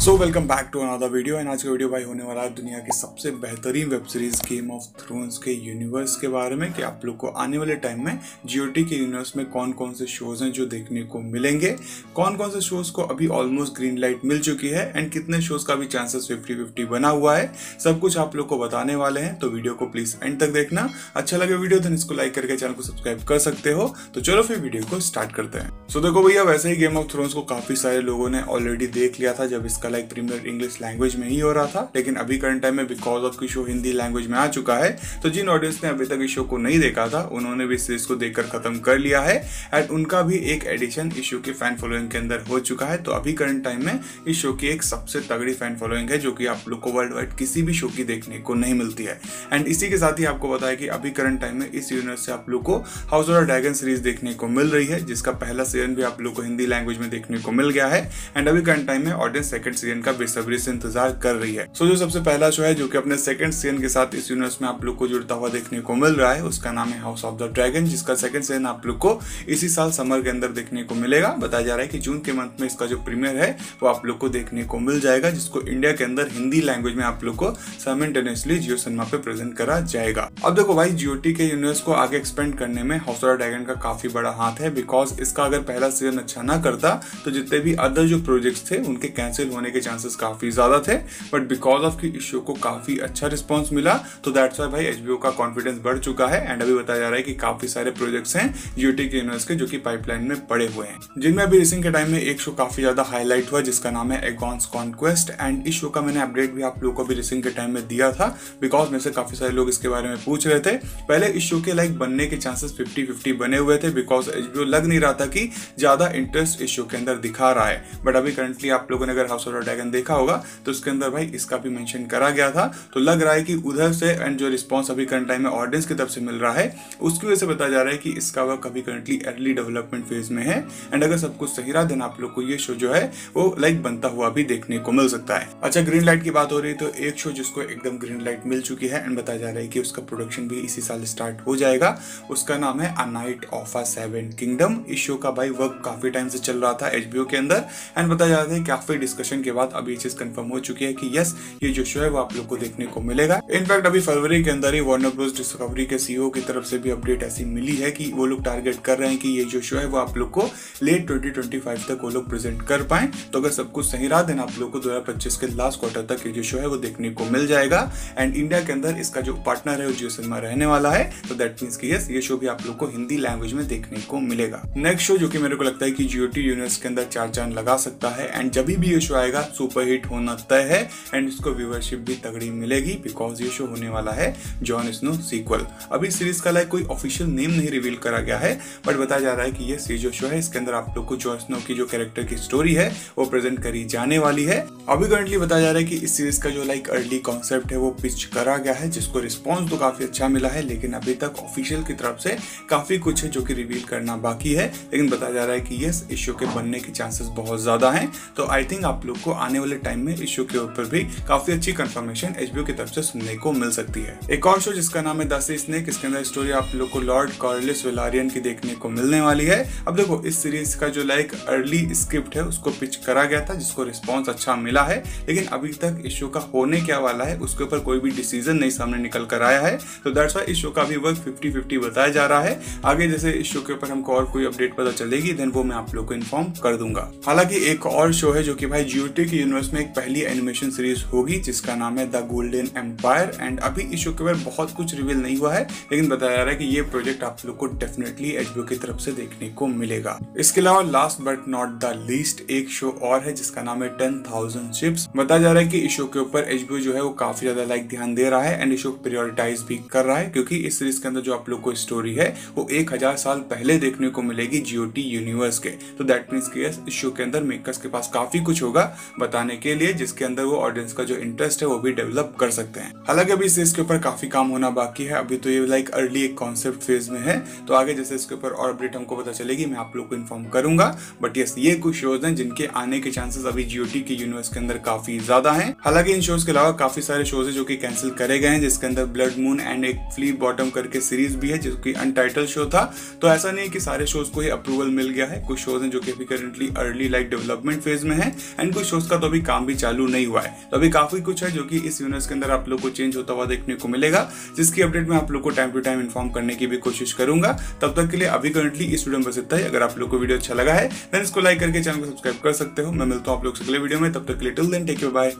So welcome back to another video and आज का video भाई होने वाला है दुनिया की सबसे बेहतरीन web series Game of Thrones के यूनिवर्स के बारे में कि आप लोग को आने वाले टाइम में जीओटी के यूनिवर्स में कौन कौन से शोज़ हैं जो देखने को मिलेंगे। कौन कौन से शोज़ को अभी ऑलमोस्ट ग्रीन लाइट मिल चुकी है एंड कितने शोज़ का भी चांसेस फिफ्टी फिफ्टी बना हुआ है, सब कुछ आप लोग को बताने वाले हैं। तो वीडियो को प्लीज़ एंड तक देखना। अच्छा लगे वीडियो देन इसको लाइक करके चैनल को सब्सक्राइब कर सकते हो। तो चलो फिर वीडियो को स्टार्ट करते हैं। सो देखो भैया, वैसे ही गेम ऑफ़ थ्रोन्स को काफ़ी सारे लोगों ने ऑलरेडी देख लिया था जब इसका लाइक प्रीमियर इंग्लिश लैंग्वेज में ही हो रहा था, लेकिन अभी करंट टाइम में बिकॉज़ ऑफ़ की शो हिंदी लैंग्वेज में आ चुका है तो जिन ऑडियंस ने अभी तक इस शो को नहीं देखा था, उन्होंने भी सीरीज़ को देखकर खत्म कर लिया है एंड उनका भी एक एडिशन इस शो के फ़ैन फॉलोइंग के अंदर हो चुका है तो अभी करंट टाइम में इस शो की एक सबसे तगड़ी फ़ैन फॉलोइंग है, जो कि आप लोग को वर्ल्ड वाइड किसी भी शो की देखने को नहीं मिलती है। एंड इसी के साथ ही आपको बताया कि अभी करंट टाइम में इस यूनिवर्स से आप लोग को हाउस ऑफ़ ड्रैगन सीरीज़ देखने को मिल रही है, जिसका पहला सीज़न भी आप लोग को हिंदी लैंग्वेज में देखने को मिल गया है एंड अभी करंट टाइम में ऑडियंस सेकंड सीज़न का बेसब्री से इंतज़ार कर रही है। सो so, जो सबसे पहला शो है जो कि अपने सेकंड सीज़न के साथ इस यूनिवर्स में आप लोग को जुड़ता हुआ देखने को मिल रहा है उसका नाम है हाउस ऑफ़ द ड्रैगन जिसका सेकंड सीज़न आप लोग को इसी साल समर के अंदर देखने को मिलेगा। बताया जा रहा है कि जून के मंथ में इसका जो प्रीमियर है वो आप लोग को देखने को मिल जाएगा जिसको इंडिया के अंदर हिंदी लैंग्वेज में आप लोग को साइमेंटेनियसली जियो सिनेमा पे प्रेजेंट करा जाएगा। अब देखो भाई जियोटी के यूनिवर्स को आगे एक्सपेंड करने में हाउस ऑफ़ ड्रैगन का काफ़ी बड़ा हाथ है बिकॉज़ इसका अगर पहला सीज़न अच्छा ना करता तो जितने भी अदर जो प्रोजेक्ट्स थे उनके कैंसिल होने के चांसेस काफ़ी ज़्यादा थे बट बिकॉज़ ऑफ़ की इस को काफ़ी अच्छा रिस्पॉन्स मिला तो दैट्स वाई भाई एचबीओ का कॉन्फिडेंस बढ़ चुका है एंड अभी बताया जा रहा है कि काफ़ी सारे प्रोजेक्ट्स हैं जियोटी के यूनिवर्स के जो कि पाइपलाइन में पड़े हुए हैं। जिनमें अभी रिसिंग के टाइम में एक शो काफ़ी ज़्यादा हाईलाइट हुआ, जिसका नाम है एगॉन्स कॉन्क्वेस्ट एंड इस शो का मैंने अपडेट भी आप लोगों को भी रिसिंग के टाइम में दिया था बिकॉज़ में से काफ़ी सारे लोग इसके बारे में पूछ रहे थे। पहले इस शो के लाइक बनने के चांसेस फिफ्टी फिफ्टी बने हुए थे बिकॉज़ एचबीओ लग नहीं रहा था कि ज़्यादा इंटरेस्ट इस शो के अंदर दिखा रहा है। बट अभी करंटली आप लोगों ने अगर हाउस ऑफ़ ड्रैगन देखा होगा तो उसके अंदर भाई इसका भी मेंशन करा गया था। तो लग रहा है कि उधर से एंड जो रिस्पॉन्स अभी करंट टाइम में ऑडियंस की तरफ़ से मिल रहा है, उसकी वजह से बताया जा रहा है कि इसका वर्क अभी करंटली अर्ली डेवलपमेंट फ़ेज़ में है। एंड अगर सब कुछ सही रहा देन आप लोग को ये शो जो है, वो लाइक बनता हुआ भी देखने को मिल सकता है। अच्छा ग्रीन लाइट की बात हो रही है तो एक शो जिसको एकदम ग्रीन लाइट मिल चुकी है एंड बताया जा रहा है कि उसका प्रोडक्शन भी इसी साल स्टार्ट हो जाएगा। उसका नाम है A Knight of a Seven Kingdom इस शो का भाई वर्क काफ़ी टाइम से चल रहा था एचबीओ के अंदर। एंड बताया जा रहा है काफ़ी डिस्कशन के बाद अभी ये चीज़ कंफर्म हो चुकी है कि यस ये जो शो है वो आप लोग को देखने को मिलेगा। इनफैक्ट अभी फरवरी के अंदर ही वार्नर ब्रोस डिस्कवरी के सीईओ की तरफ़ से भी अपडेट ऐसी मिली है कि वो लोग टारगेट कर रहे हैं कि ये जो शो है वो आप लोग को लेट 2025 तक वो लोग प्रेजेंट कर पाए। तो अगर सब कुछ सही रहा देन आप लोग को 2025 के लास्ट क्वार्टर तक ये जो शो है वो देखने को मिल जाएगा। एंड इंडिया के अंदर इसका जो पार्टनर है वो जियो सिनेमा रहने वाला है। तो दैट मीन्स की यस ये शो भी आप लोग को हिंदी लैंग्वेज में देखने को मिलेगा। नेक्स्ट शो जो कि मेरे को लगता है कि जियो टी यूनिवर्स के अंदर चार चाँद लगा सकता है। एंड जब भी ये शो आएगा सुपर हिट होना तय है एंड इसको व्यूवरशिप भी तगड़ी मिलेगी बिकॉज़ ये शो होने वाला है जॉन स्नो सीक्वल अभी सीरीज़ का लाइक कोई ऑफिशियल नेम नहीं रिवील करा गया है बट बताया जा रहा है कि ये जो शो है, इसके अंदर आप लोग को जॉन स्नो की जो कैरेक्टर की स्टोरी है, वो प्रेजेंट करी जाने वाली है। अभी करंटली बताया जा रहा है कि इस सीरीज़ का जो लाइक अर्ली कॉन्सेप्ट है, वो पिच करा गया है, जिसको रिस्पॉन्स तो काफ़ी अच्छा मिला है, लेकिन अभी तक ऑफिशियल की तरफ़ से काफ़ी कुछ है जो कि रिवील करना बाकी है। लेकिन बताया जा रहा है कि यस इस शो के बनने के चांसेस बहुत ज़्यादा हैं। तो आई थिंक आप लोग को आने वाले टाइम में इस शो के ऊपर भी काफ़ी अच्छी कंफर्मेशन एचबीओ की तरफ़ से सुनने को मिल सकती है। एक और शो जिसका नाम है दस स्नेक इसके अंदर स्टोरी आप लोग को लॉर्ड कॉर्लिस वेलारियन की देखने को मिलने वाली है। अब देखो, इस सीरीज़ का जो लाइक अर्ली स्क्रिप्ट है, उसको पिच करा गया था, जिसको रिस्पॉन्स अच्छा मिला है। लेकिन अभी तक इस शो का होने क्या वाला है, उसके ऊपर कोई भी डिसीज़न नहीं सामने निकल कर आया है। तो दैट्स वाई इस शो का भी वर्क फिफ्टी फिफ्टी बताया जा रहा है। आगे जैसे इस शो के ऊपर हमको और कोई अपडेट पता चलेगी देन वो मैं आप लोग को इन्फॉर्म कर दूँगा। हालाँकि एक और शो है जो कि भाई जियोटी के यूनिवर्स में एक पहली एनिमेशन सीरीज़ होगी, जिसका नाम है द गोल्डन एम्पायर एंड अभी इस शो के ऊपर बहुत कुछ रिवील नहीं हुआ है, लेकिन बताया जा रहा है कि ये प्रोजेक्ट आप लोग को डेफिनेटली एचबीओ की तरफ़ से देखने को मिलेगा। इसके अलावा last but not the least एक शो और है, जिसका नाम है टेन थाउज़ेंड शिप्स बताया जा रहा है कि इस शो के ऊपर एचबीओ जो है, वो काफ़ी ज़्यादा लाइक ध्यान दे रहा है एंड इस शो प्रियोरिटाइज भी कर रहा है, क्योंकि इस सीरीज़ के अंदर जो आप लोग को स्टोरी है, वो एक हज़ार साल पहले देखने को मिलेगी जीओटी यूनिवर्स के। तो दैट मीन्स इस शो के अंदर मेकर्स के पास काफ़ी कुछ होगा बताने के लिए, जिसके अंदर वो ऑडियंस का जो इंटरेस्ट है, वो भी डेवलप कर सकते हैं। हालाँकि अभी सीरीज़ के ऊपर काफ़ी काम होना बाकी है। अभी तो ये लाइक अर्ली एक कॉन्सेप्ट फ़ेज़ में है। तो आगे जैसे इसके ऊपर और अपडेट हमको पता चलेगी, मैं आप लोग को इन्फॉर्म करूँगा। बट यस ये कुछ शोज़ हैं जिनके आने के चांसेस अभी जीओटी के यूनिवर्स के अंदर काफ़ी ज़्यादा हैं। हालाँकि इन शोज़ के अलावा काफ़ी सारे शोज़ है जो कि कैंसिल करे गए हैं, जिसके अंदर ब्लड मून एंड एक फ्ली बॉटम करके सीरीज़ भी है, जो कि अनटाइटल शो था। तो ऐसा नहीं है कि सारे शोज़ को ही अप्रूवल मिल गया है। कुछ शोज़ हैं जो कि अभी currently early like development phase में है। एंड कुछ शोज़ का तो अभी काम भी चालू नहीं हुआ है। तो अभी काफ़ी कुछ है जो कि इस यूनिवर्स के अंदर आप लोग को चेंज होता हुआ देखने को मिलेगा, जिसकी अपडेट मैं आप लोग को टाइम टू टाइम इन्फॉर्म करने की भी कोशिश करूँगा। तब तक के लिए अभी करंटली इस वीडियो में बस इतना ही। अगर आप लोग को वीडियो अच्छा लगा है देन इसको लाइक करके चैनल को सब्सक्राइब कर सकते हो। मैं मिलता हूँ आप लोग अगले वीडियो में। तब तक के लिए till then take you bye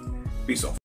peace off